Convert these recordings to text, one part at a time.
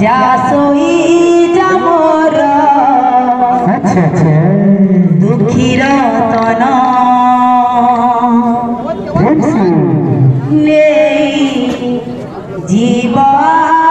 যাসই যামর আচ্ছা আচ্ছা। দুঃখীর তন। নেই জীবাসিততে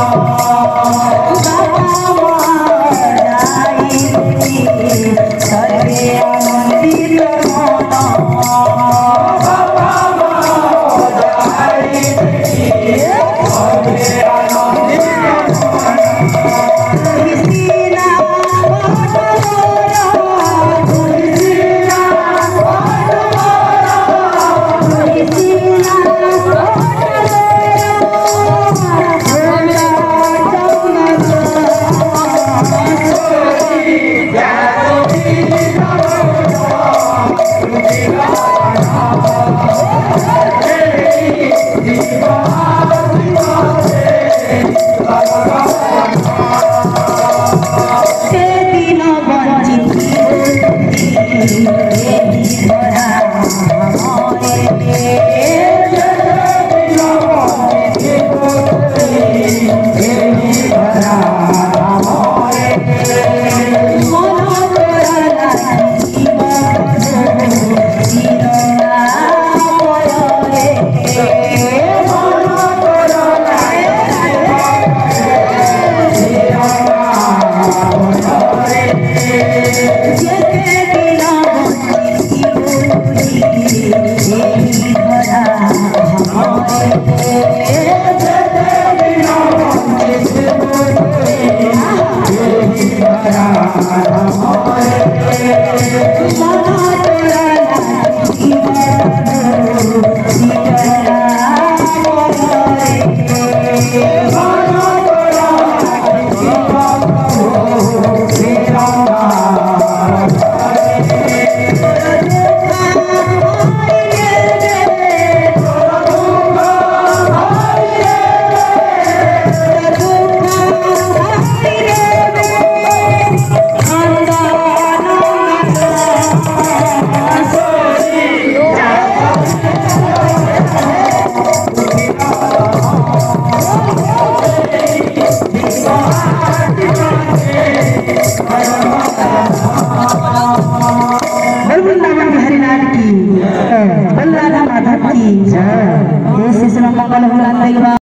Allah Bye. Bye. भगवान